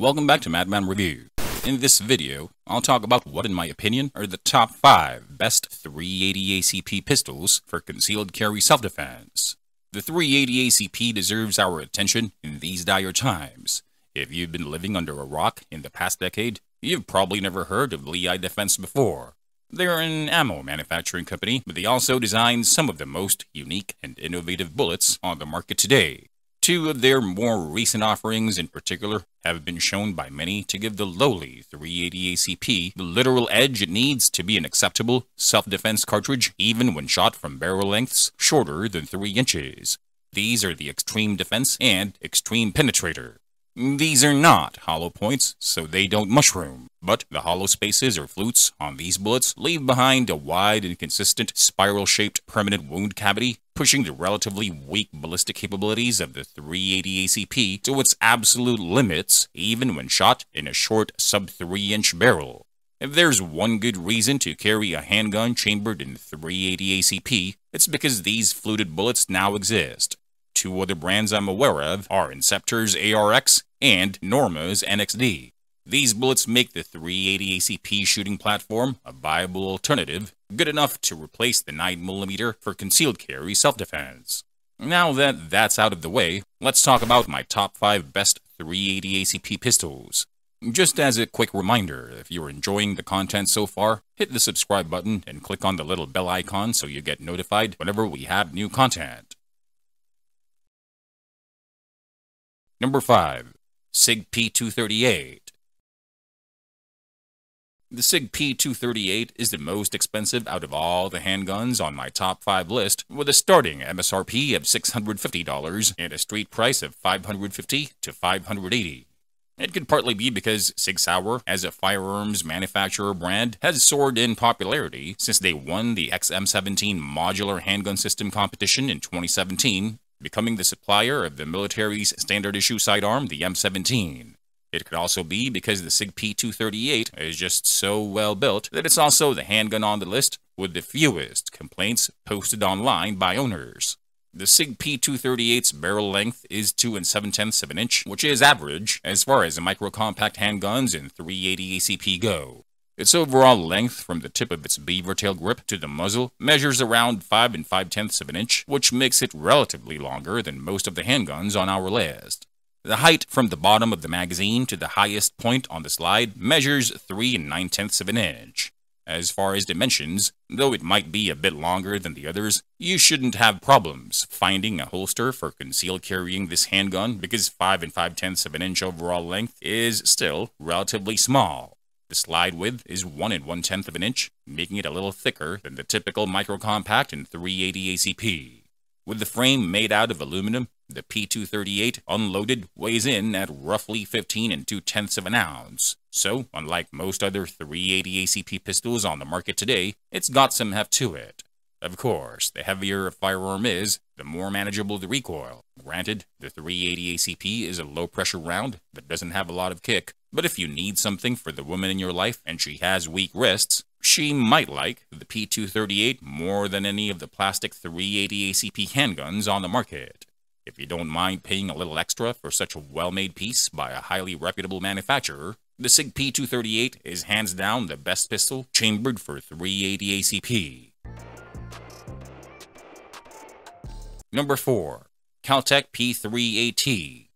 Welcome back to Madman Review. In this video, I'll talk about what in my opinion are the top 5 best 380 ACP pistols for concealed carry self-defense. The 380 ACP deserves our attention in these dire times. If you've been living under a rock in the past decade, you've probably never heard of Lehigh Defense before. They're an ammo manufacturing company, but they also design some of the most unique and innovative bullets on the market today. Two of their more recent offerings in particular have been shown by many to give the lowly 380 ACP the literal edge it needs to be an acceptable self-defense cartridge even when shot from barrel lengths shorter than 3 inches. These are the Xtreme Defense and Xtreme Penetrator. These are not hollow points, so they don't mushroom, but the hollow spaces or flutes on these bullets leave behind a wide and consistent spiral-shaped permanent wound cavity, pushing the relatively weak ballistic capabilities of the 380 ACP to its absolute limits, even when shot in a short sub-3-inch barrel. If there's one good reason to carry a handgun chambered in 380 ACP, it's because these fluted bullets now exist. Two other brands I'm aware of are Inceptor's ARX and Norma's NXD. These bullets make the 380 ACP shooting platform a viable alternative, good enough to replace the 9mm for concealed carry self-defense. Now that that's out of the way, let's talk about my top 5 best 380 ACP pistols. Just as a quick reminder, if you're enjoying the content so far, hit the subscribe button and click on the little bell icon so you get notified whenever we have new content. Number 5. SIG P238 The SIG P238 is the most expensive out of all the handguns on my top 5 list, with a starting MSRP of $650 and a street price of 550 to 580. It could partly be because Sig Sauer, as a firearms manufacturer brand, has soared in popularity since they won the XM17 modular handgun system competition in 2017 becoming the supplier of the military's standard issue sidearm, the M17. It could also be because the SIG P238 is just so well built that it's also the handgun on the list with the fewest complaints posted online by owners. The SIG P238's barrel length is 2 and 7 tenths of an inch, which is average as far as micro-compact handguns in 380 ACP go. Its overall length from the tip of its beaver tail grip to the muzzle measures around 5 and 5 tenths of an inch, which makes it relatively longer than most of the handguns on our list. The height from the bottom of the magazine to the highest point on the slide measures 3 and 9 tenths of an inch. As far as dimensions, though it might be a bit longer than the others, you shouldn't have problems finding a holster for concealed carrying this handgun because 5 and 5 tenths of an inch overall length is still relatively small. The slide width is 1 and 1 tenth of an inch, making it a little thicker than the typical micro-compact in 380 ACP. With the frame made out of aluminum, the P238 unloaded weighs in at roughly 15 and 2 tenths of an ounce. So, unlike most other 380 ACP pistols on the market today, it's got some heft to it. Of course, the heavier a firearm is, the more manageable the recoil. Granted, the 380 ACP is a low pressure round that doesn't have a lot of kick, but if you need something for the woman in your life and she has weak wrists, she might like the P238 more than any of the plastic 380 ACP handguns on the market. If you don't mind paying a little extra for such a well-made piece by a highly reputable manufacturer, the SIG P238 is hands down the best pistol chambered for 380 ACP. Number 4. Kel-Tec P3AT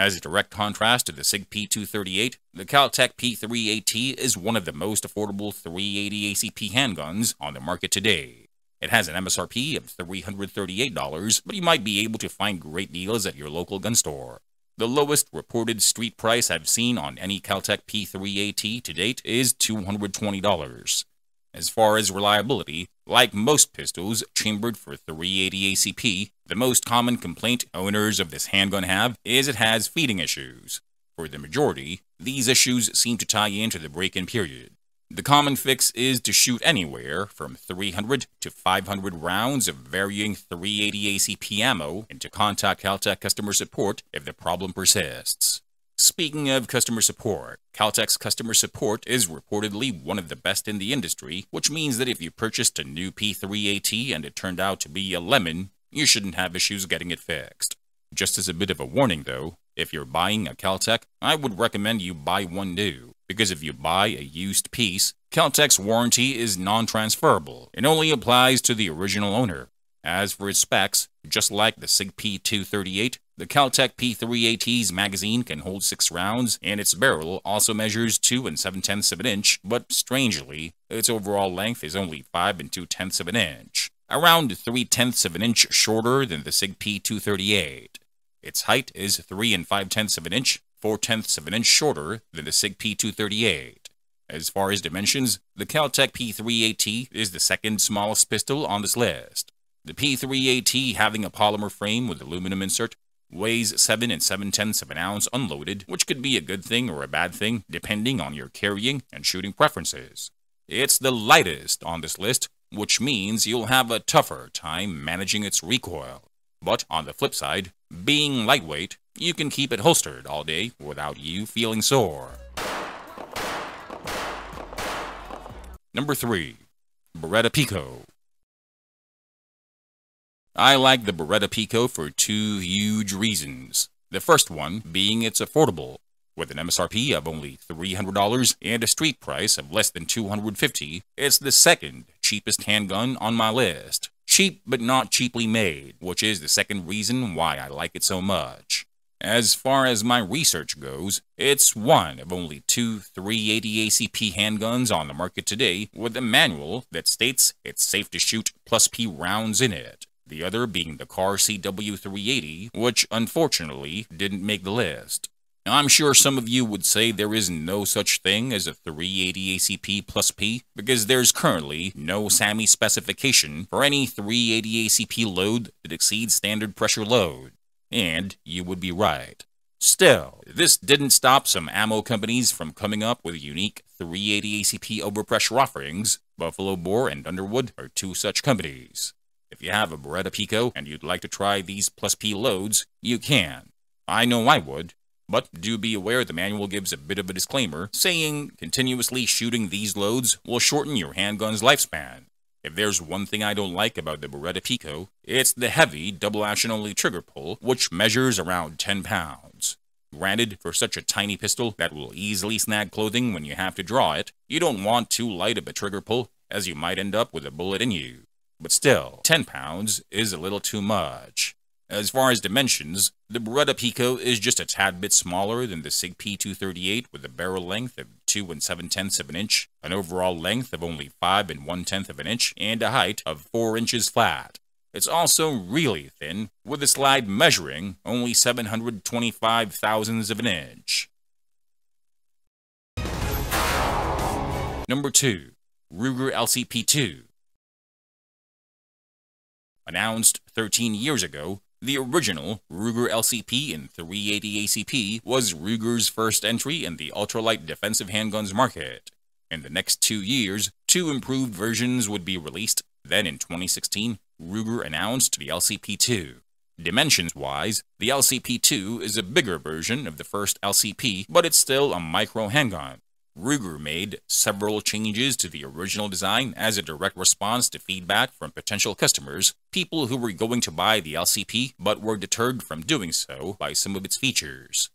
As a direct contrast to the SIG P238, the Kel-Tec P3AT is one of the most affordable 380 ACP handguns on the market today. It has an MSRP of $338, but you might be able to find great deals at your local gun store. The lowest reported street price I've seen on any Kel-Tec P3AT to date is $220. As far as reliability, like most pistols chambered for 380 ACP, the most common complaint owners of this handgun have is it has feeding issues. For the majority, these issues seem to tie into the break-in period. The common fix is to shoot anywhere from 300 to 500 rounds of varying 380 ACP ammo and to contact Kel-Tec customer support if the problem persists. Speaking of customer support, Kel-Tec's customer support is reportedly one of the best in the industry, which means that if you purchased a new P3AT and it turned out to be a lemon, you shouldn't have issues getting it fixed. Just as a bit of a warning though, If you're buying a Kel-Tec, I would recommend you buy one new, because if you buy a used piece, Kel-Tec's warranty is non-transferable. It only applies to the original owner. As for its specs, just like the SIG P238, the Kel-Tec P3AT's magazine can hold 6 rounds, and its barrel also measures 2 and 7 tenths of an inch, but strangely, its overall length is only 5 and 2 tenths of an inch, around 3 tenths of an inch shorter than the SIG P238. Its height is 3 and 5 tenths of an inch, 4 tenths of an inch shorter than the SIG P238. As far as dimensions, the Kel-Tec P3AT is the second smallest pistol on this list. The P3AT, having a polymer frame with aluminum insert, weighs 7 and 7 tenths of an ounce unloaded, which could be a good thing or a bad thing depending on your carrying and shooting preferences. It's the lightest on this list, which means you'll have a tougher time managing its recoil. But on the flip side, being lightweight, you can keep it holstered all day without you feeling sore. Number 3. Beretta Pico I like the Beretta Pico for two huge reasons. The first one being it's affordable. With an MSRP of only $300 and a street price of less than 250, it's the second cheapest handgun on my list. Cheap but not cheaply made, which is the second reason why I like it so much. As far as my research goes, it's one of only two 380 ACP handguns on the market today with a manual that states it's safe to shoot plus P rounds in it. The other being the Kahr CW380, which unfortunately didn't make the list. I'm sure some of you would say there is no such thing as a 380 ACP plus P because there's currently no SAAMI specification for any 380 ACP load that exceeds standard pressure load. And you would be right. Still, this didn't stop some ammo companies from coming up with unique 380 ACP overpressure offerings. Buffalo Bore and Underwood are two such companies. If you have a Beretta Pico and you'd like to try these plus P loads, you can. I know I would. But do be aware the manual gives a bit of a disclaimer saying continuously shooting these loads will shorten your handgun's lifespan. If there's one thing I don't like about the Beretta Pico, it's the heavy double action only trigger pull, which measures around 10 pounds. Granted, for such a tiny pistol that will easily snag clothing when you have to draw it, you don't want too light of a trigger pull, as you might end up with a bullet in you. But still, 10 pounds is a little too much. As far as dimensions, the Beretta Pico is just a tad bit smaller than the SIG P238 with a barrel length of 2 and 7 tenths of an inch, an overall length of only 5 and 1 tenth of an inch, and a height of 4 inches flat. It's also really thin, with the slide measuring only 725 thousandths of an inch. Number 2. Ruger LCP2 Announced 13 years ago, the original Ruger LCP in 380 ACP was Ruger's first entry in the ultralight defensive handguns market. In the next two years, two improved versions would be released. Then in 2016, Ruger announced the LCP2. Dimensions-wise, the LCP2 is a bigger version of the first LCP, but it's still a micro handgun. Ruger made several changes to the original design as a direct response to feedback from potential customers, people who were going to buy the LCP but were deterred from doing so by some of its features.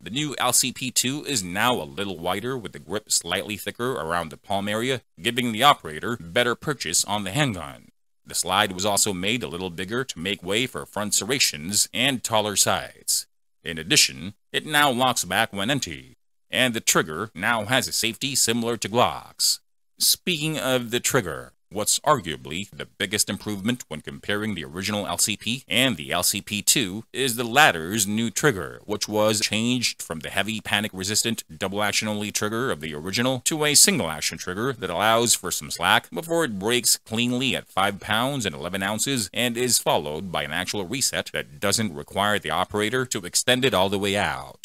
The new LCP2 is now a little wider with the grip slightly thicker around the palm area, giving the operator better purchase on the handgun. The slide was also made a little bigger to make way for front serrations and taller sights. In addition, it now locks back when empty, and the trigger now has a safety similar to Glock's. Speaking of the trigger, what's arguably the biggest improvement when comparing the original LCP and the LCP2 is the latter's new trigger, which was changed from the heavy panic-resistant double-action-only trigger of the original to a single-action trigger that allows for some slack before it breaks cleanly at 5 pounds and 11 ounces and is followed by an actual reset that doesn't require the operator to extend it all the way out.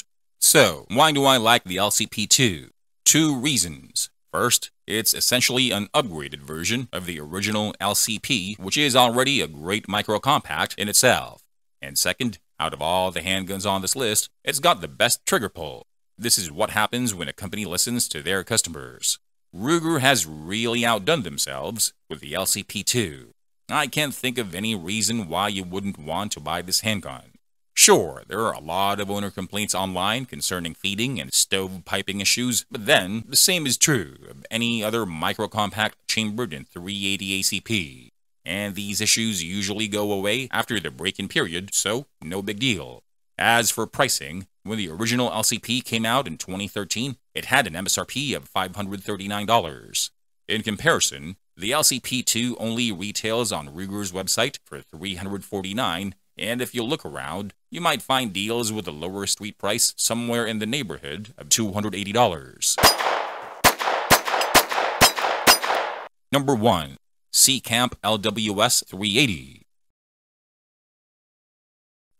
So, why do I like the LCP2? Two reasons. First, it's essentially an upgraded version of the original LCP, which is already a great micro compact in itself. And second, out of all the handguns on this list, it's got the best trigger pull. This is what happens when a company listens to their customers. Ruger has really outdone themselves with the LCP2. I can't think of any reason why you wouldn't want to buy this handgun. Sure, there are a lot of owner complaints online concerning feeding and stove piping issues, but then the same is true of any other micro-compact chambered in 380 ACP. And these issues usually go away after the break-in period, so no big deal. As for pricing, when the original LCP came out in 2013, it had an MSRP of $539. In comparison, the LCP2 only retails on Ruger's website for $349 and if you look around, you might find deals with a lower street price somewhere in the neighborhood of $280. Number 1. Seecamp LWS 380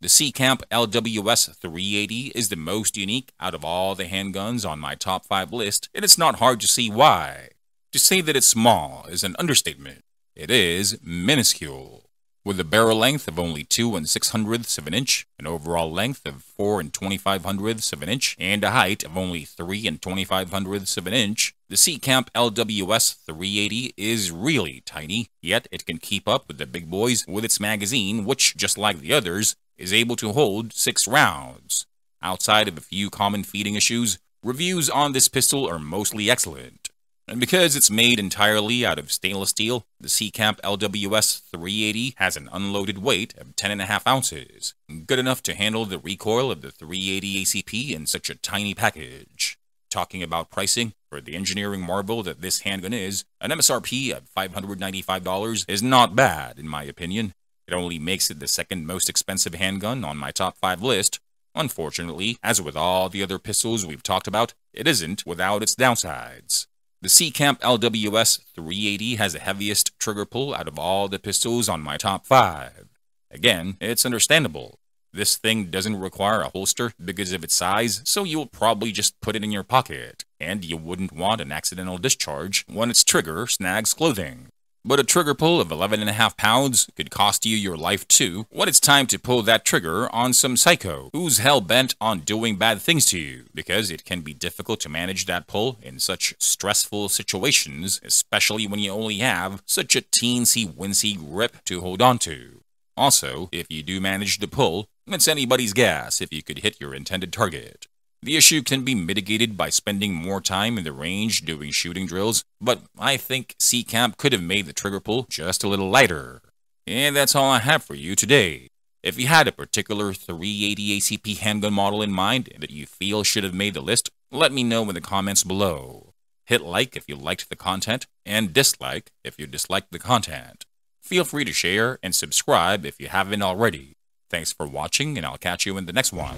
The Seecamp LWS 380 is the most unique out of all the handguns on my top 5 list, and it's not hard to see why. To say that it's small is an understatement. It is minuscule. With a barrel length of only 2 and 6 hundredths of an inch, an overall length of 4 and 25 hundredths of an inch, and a height of only 3 and 25 hundredths of an inch, the Seecamp LWS 380 is really tiny, yet it can keep up with the big boys with its magazine, which, just like the others, is able to hold 6 rounds. Outside of a few common feeding issues, reviews on this pistol are mostly excellent. And because it's made entirely out of stainless steel, the Seecamp LWS 380 has an unloaded weight of 10.5 ounces, good enough to handle the recoil of the 380 ACP in such a tiny package. Talking about pricing, for the engineering marvel that this handgun is, an MSRP of $595 is not bad, in my opinion. It only makes it the second most expensive handgun on my top 5 list. Unfortunately, as with all the other pistols we've talked about, it isn't without its downsides. The Seecamp LWS 380 has the heaviest trigger pull out of all the pistols on my top 5. Again, it's understandable. This thing doesn't require a holster because of its size, so you'll probably just put it in your pocket, and you wouldn't want an accidental discharge when its trigger snags clothing. But a trigger pull of 11.5 pounds could cost you your life too when it's time to pull that trigger on some psycho who's hell bent on doing bad things to you, because it can be difficult to manage that pull in such stressful situations, especially when you only have such a teensy wincy grip to hold on to. Also, if you do manage to pull, it's anybody's guess if you could hit your intended target. The issue can be mitigated by spending more time in the range doing shooting drills, but I think Seecamp could have made the trigger pull just a little lighter. And that's all I have for you today. If you had a particular 380 ACP handgun model in mind that you feel should have made the list, let me know in the comments below. Hit like if you liked the content, and dislike if you disliked the content. Feel free to share and subscribe if you haven't already. Thanks for watching, and I'll catch you in the next one.